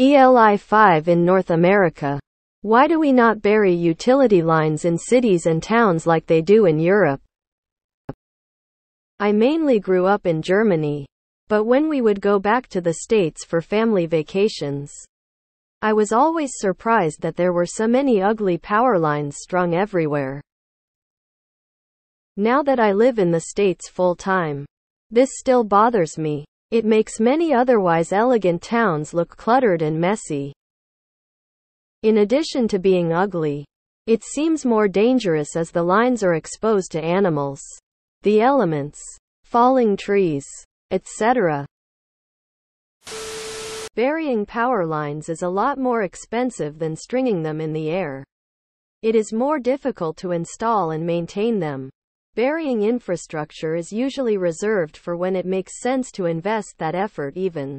ELI 5 in North America. Why do we not bury utility lines in cities and towns like they do in Europe? I mainly grew up in Germany, but when we would go back to the States for family vacations, I was always surprised that there were so many ugly power lines strung everywhere. Now that I live in the States full time, this still bothers me. It makes many otherwise elegant towns look cluttered and messy. In addition to being ugly, it seems more dangerous as the lines are exposed to animals, the elements, falling trees, etc. Burying power lines is a lot more expensive than stringing them in the air. It is more difficult to install and maintain them. Burying infrastructure is usually reserved for when it makes sense to invest that effort even.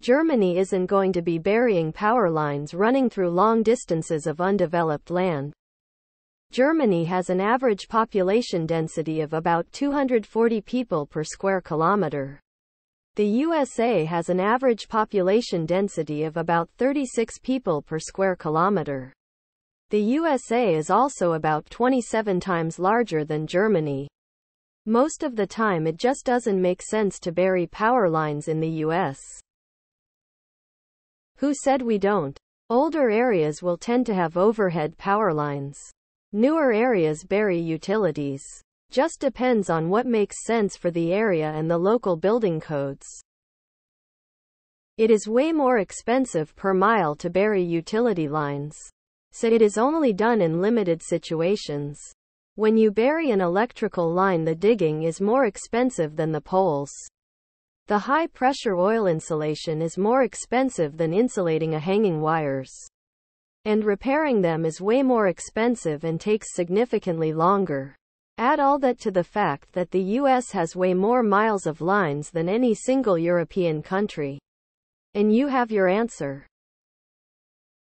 Germany isn't going to be burying power lines running through long distances of undeveloped land. Germany has an average population density of about 240 people per square kilometer. The USA has an average population density of about 36 people per square kilometer. The USA is also about 27 times larger than Germany. Most of the time it just doesn't make sense to bury power lines in the US. Who said we don't? Older areas will tend to have overhead power lines. Newer areas bury utilities. Just depends on what makes sense for the area and the local building codes. It is way more expensive per mile to bury utility lines so it is only done in limited situations. When you bury an electrical line the digging is more expensive than the poles. The high pressure oil insulation is more expensive than insulating a hanging wires. And repairing them is way more expensive and takes significantly longer. Add all that to the fact that the US has way more miles of lines than any single European country. And you have your answer.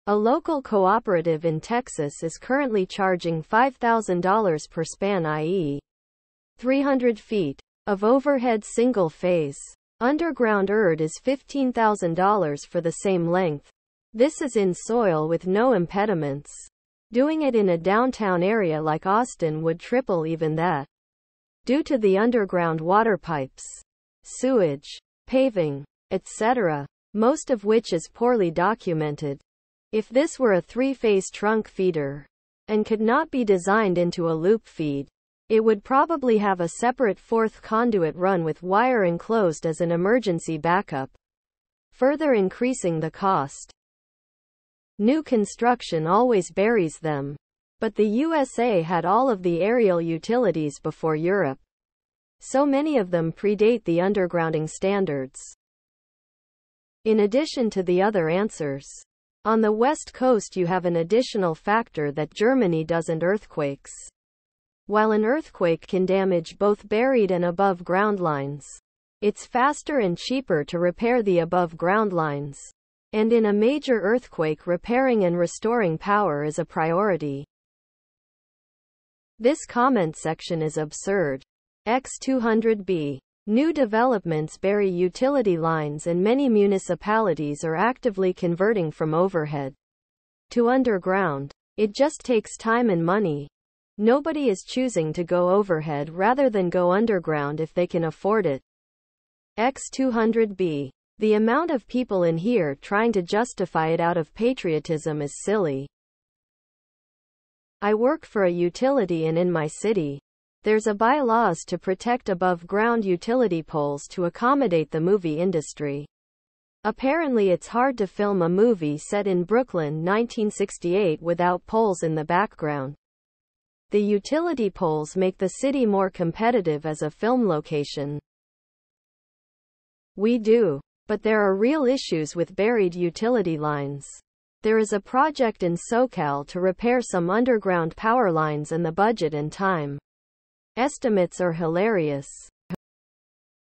A local cooperative in Texas is currently charging $5,000 per span i.e. 300 feet of overhead single phase. Underground URD is $15,000 for the same length. This is in soil with no impediments. Doing it in a downtown area like Austin would triple even that. Due to the underground water pipes, sewage, paving, etc., most of which is poorly documented. If this were a three-phase trunk feeder and could not be designed into a loop feed, it would probably have a separate fourth conduit run with wire enclosed as an emergency backup, further increasing the cost. New construction always buries them. But the USA had all of the aerial utilities before Europe. So many of them predate the undergrounding standards. In addition to the other answers, on the west coast you have an additional factor that Germany doesn't earthquakes. While an earthquake can damage both buried and above ground lines, it's faster and cheaper to repair the above ground lines. And in a major earthquake repairing and restoring power is a priority. This comment section is absurd. X200B New developments bury utility lines and many municipalities are actively converting from overhead to underground. It just takes time and money. Nobody is choosing to go overhead rather than go underground if they can afford it. X200B. The amount of people in here trying to justify it out of patriotism is silly. I work for a utility and in my city, there's a bylaws to protect above ground utility poles to accommodate the movie industry. Apparently it's hard to film a movie set in Brooklyn 1968 without poles in the background. The utility poles make the city more competitive as a film location. We do. But there are real issues with buried utility lines. There is a project in SoCal to repair some underground power lines and the budget and time Estimates are hilarious.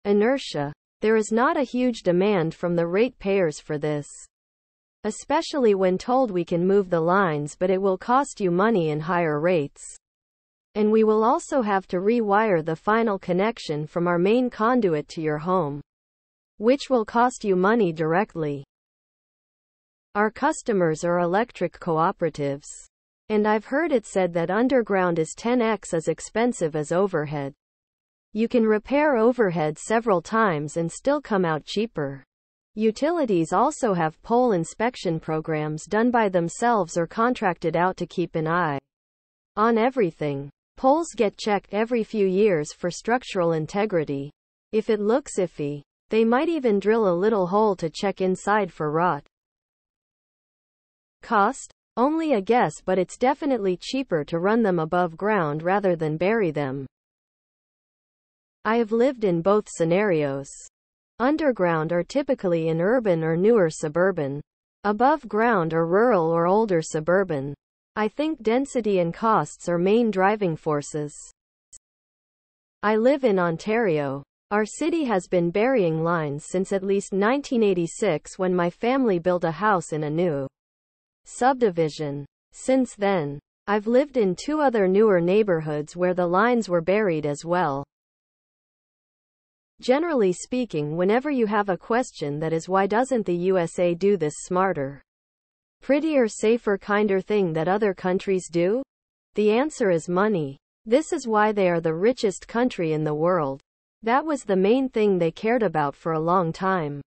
Inertia. There is not a huge demand from the ratepayers for this. Especially when told we can move the lines but it will cost you money and higher rates. And we will also have to rewire the final connection from our main conduit to your home. Which will cost you money directly. Our customers are electric cooperatives. And I've heard it said that underground is 10x as expensive as overhead. You can repair overhead several times and still come out cheaper. Utilities also have pole inspection programs done by themselves or contracted out to keep an eye on everything. Poles get checked every few years for structural integrity. If it looks iffy, they might even drill a little hole to check inside for rot. Cost? Only a guess, but it's definitely cheaper to run them above ground rather than bury them. I have lived in both scenarios. Underground are typically in urban or newer suburban. Above ground are rural or older suburban. I think density and costs are main driving forces. I live in Ontario. Our city has been burying lines since at least 1986 when my family built a house in a new subdivision. Since then, I've lived in two other newer neighborhoods where the lines were buried as well. Generally speaking, whenever you have a question that is why doesn't the USA do this smarter, prettier, safer, kinder thing that other countries do? The answer is money. This is why they are the richest country in the world. That was the main thing they cared about for a long time.